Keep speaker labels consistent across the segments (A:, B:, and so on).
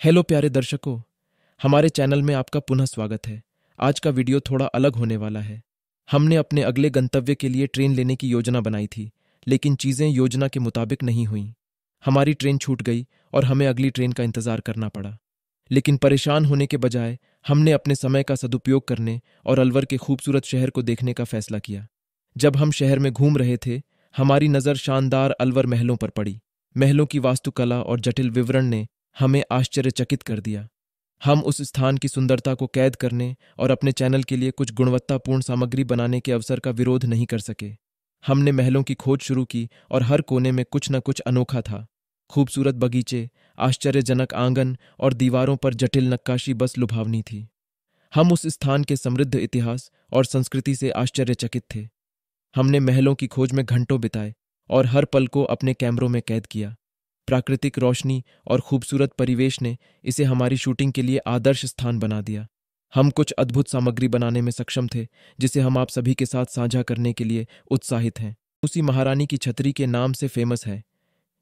A: Hello प्यारे दर्शकों, हमारे चैनल में आपका पुनः स्वागत है। आज का वीडियो थोड़ा अलग होने वाला है। हमने अपने अगले गंतव्य के लिए ट्रेन लेने की योजना बनाई थी, लेकिन चीज़ें योजना के मुताबिक नहीं हुई। हमारी ट्रेन छूट गई और हमें अगली ट्रेन का इंतज़ार करना पड़ा। लेकिन परेशान होने के बजाय हमने अपने समय का सदुपयोग करने और अलवर के खूबसूरत शहर को देखने का फैसला किया। जब हम शहर में घूम रहे थे, हमारी नज़र शानदार अलवर महलों पर पड़ी। महलों की वास्तुकला और जटिल विवरण ने हमें आश्चर्यचकित कर दिया। हम उस स्थान की सुंदरता को कैद करने और अपने चैनल के लिए कुछ गुणवत्तापूर्ण सामग्री बनाने के अवसर का विरोध नहीं कर सके। हमने महलों की खोज शुरू की और हर कोने में कुछ न कुछ अनोखा था। खूबसूरत बगीचे, आश्चर्यजनक आँगन और दीवारों पर जटिल नक्काशी बस लुभावनी थी। हम उस स्थान के समृद्ध इतिहास और संस्कृति से आश्चर्यचकित थे। हमने महलों की खोज में घंटों बिताए और हर पल को अपने कैमरों में कैद किया। प्राकृतिक रोशनी और खूबसूरत परिवेश ने इसे हमारी शूटिंग के लिए आदर्श स्थान बना दिया। हम कुछ अद्भुत सामग्री बनाने में सक्षम थे, जिसे हम आप सभी के साथ साझा करने के लिए उत्साहित हैं। उसी महारानी की छतरी के नाम से फ़ेमस है।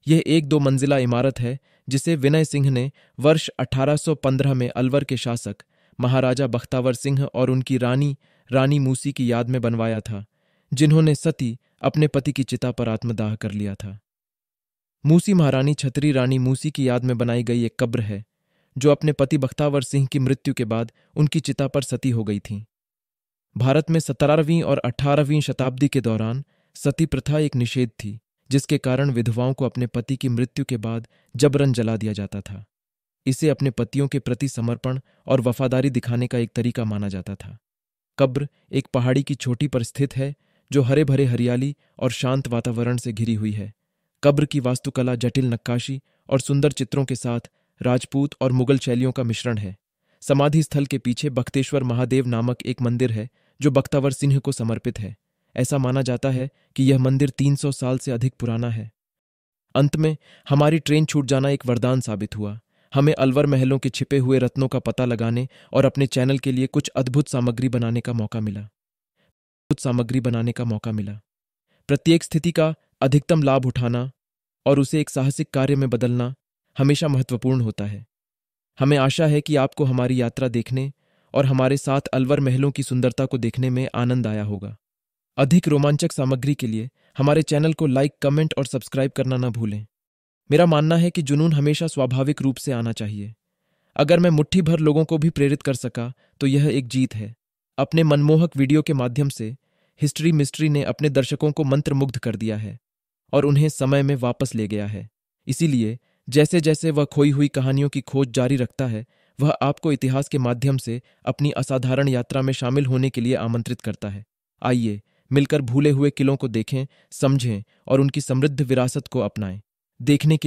A: यह एक दो मंजिला इमारत है, जिसे विनय सिंह ने वर्ष 1815 में अलवर के शासक, महाराजा बख्तावर सिंह और उनकी रानी रानी मूसी की याद में बनवाया था, जिन्होंने सती अपने पति की चिता पर आत्मदाह कर लिया था। मूसी महारानी छतरी रानी मूसी की याद में बनाई गई एक कब्र है, जो अपने पति बख्तावर सिंह की मृत्यु के बाद उनकी चिता पर सती हो गई थी। भारत में सत्रहवीं और अठारहवीं शताब्दी के दौरान सती प्रथा एक निषेध थी, जिसके कारण विधवाओं को अपने पति की मृत्यु के बाद जबरन जला दिया जाता था। इसे अपने पतियों के प्रति समर्पण और वफादारी दिखाने का एक तरीका माना जाता था। कब्र एक पहाड़ी की चोटी पर स्थित है, जो हरे भरे हरियाली और शांत वातावरण से घिरी हुई है। कब्र की वास्तुकला जटिल नक्काशी और सुंदर चित्रों के साथ राजपूत और मुगल शैलियों का मिश्रण है। समाधि स्थल के पीछे बख्तेश्वर महादेव नामक एक मंदिर है, जो बख्तावर सिंह को समर्पित है। ऐसा माना जाता है कि यह मंदिर 300 साल से अधिक पुराना है। अंत में, हमारी ट्रेन छूट जाना एक वरदान साबित हुआ। हमें अलवर महलों के छिपे हुए रत्नों का पता लगाने और अपने चैनल के लिए कुछ अद्भुत सामग्री बनाने का मौका मिला। कुछ सामग्री बनाने का मौका मिला। प्रत्येक स्थिति का अधिकतम लाभ उठाना और उसे एक साहसिक कार्य में बदलना हमेशा महत्वपूर्ण होता है। हमें आशा है कि आपको हमारी यात्रा देखने और हमारे साथ अलवर महलों की सुंदरता को देखने में आनंद आया होगा। अधिक रोमांचक सामग्री के लिए हमारे चैनल को लाइक, कमेंट और सब्सक्राइब करना ना भूलें। मेरा मानना है कि जुनून हमेशा स्वाभाविक रूप से आना चाहिए। अगर मैं मुट्ठी भर लोगों को भी प्रेरित कर सका तो यह एक जीत है। अपने मनमोहक वीडियो के माध्यम से हिस्ट्री मिस्ट्री ने अपने दर्शकों को मंत्रमुग्ध कर दिया है। और उन्हें समय में वापस ले गया है। इसीलिए जैसे जैसे वह खोई हुई कहानियों की खोज जारी रखता है, वह आपको इतिहास के माध्यम से अपनी असाधारण यात्रा में शामिल होने के लिए आमंत्रित करता है। आइए, मिलकर भूले हुए किलों को देखें, समझें और उनकी समृद्ध विरासत को अपनाएँ। देखने के